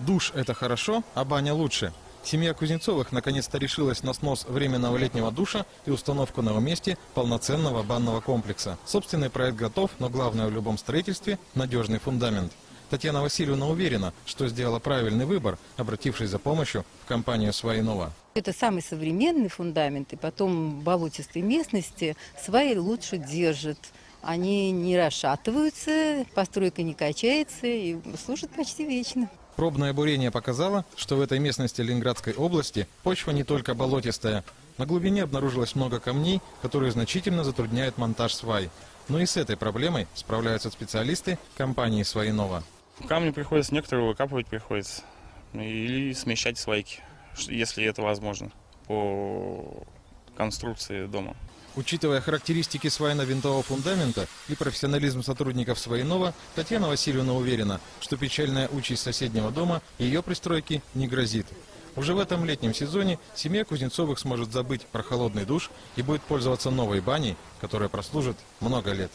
Душ – это хорошо, а баня лучше. Семья Кузнецовых наконец-то решилась на снос временного летнего душа и установку на его месте полноценного банного комплекса. Собственный проект готов, но главное в любом строительстве – надежный фундамент. Татьяна Васильевна уверена, что сделала правильный выбор, обратившись за помощью в компанию «Свайнова». Это самый современный фундамент, и потом болотистой местности сваи лучше держат. Они не расшатываются, постройка не качается и служат почти вечно. Пробное бурение показало, что в этой местности Ленинградской области почва не только болотистая. На глубине обнаружилось много камней, которые значительно затрудняют монтаж свай. Но и с этой проблемой справляются специалисты компании «Свайнова». Камни приходится, некоторые выкапывать приходится. Или смещать свайки, если это возможно, по конструкции дома. Учитывая характеристики свайно-винтового фундамента и профессионализм сотрудников Свайнова, Татьяна Васильевна уверена, что печальная участь соседнего дома ее пристройки не грозит. Уже в этом летнем сезоне семья Кузнецовых сможет забыть про холодный душ и будет пользоваться новой баней, которая прослужит много лет.